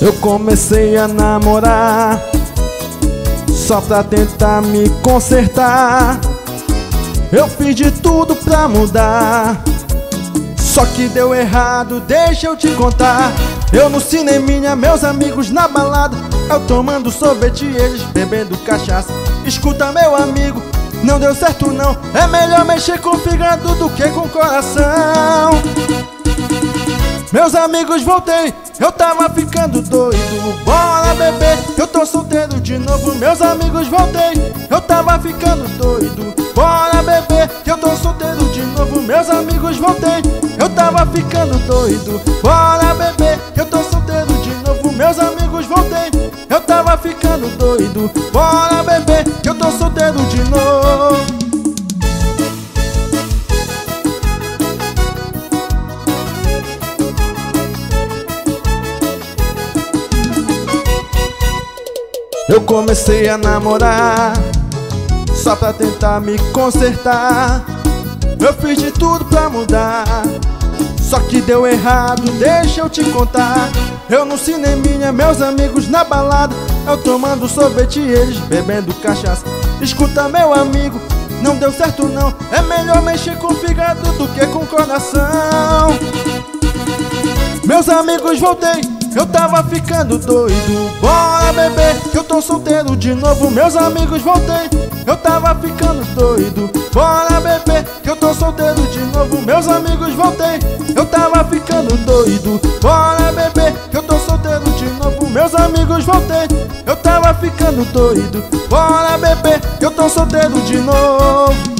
Eu comecei a namorar Só pra tentar me consertar. Eu fiz de tudo pra mudar Só que deu errado, deixa eu te contar. Eu no cineminha, meus amigos na balada Eu tomando sorvete e eles bebendo cachaça. Escuta meu amigo, não deu certo não É melhor mexer com o fígado do que com o coração Meus amigos voltei. Eu tava ficando doido, bora beber Eu tô solteiro de novo, meus amigos voltei. Eu tava ficando doido, bora beber Eu tô solteiro de novo, meus amigos voltei. Eu tava ficando doido, bora beber Eu tô solteiro de novo, meus amigos voltei. Eu tava ficando doido, bora beber Eu tô solteiro de novo Eu comecei a namorar Só pra tentar me consertar. Eu fiz de tudo pra mudar Só que deu errado, deixa eu te contar. Eu no cineminha, meus amigos na balada Eu tomando sorvete e eles bebendo cachaça. Escuta meu amigo, não deu certo não É melhor mexer com o fígado do que com o coração. Meus amigos voltei eu tava ficando doido, bora beber Que eu tô solteiro de novo, meus amigos voltei. Eu tava ficando doido, bora beber Que eu tô solteiro de novo, meus amigos voltei. Eu tava ficando doido, bora beber Que eu tô solteiro de novo, meus amigos voltei. Eu tava ficando doido, bora beber Que eu tô solteiro de novo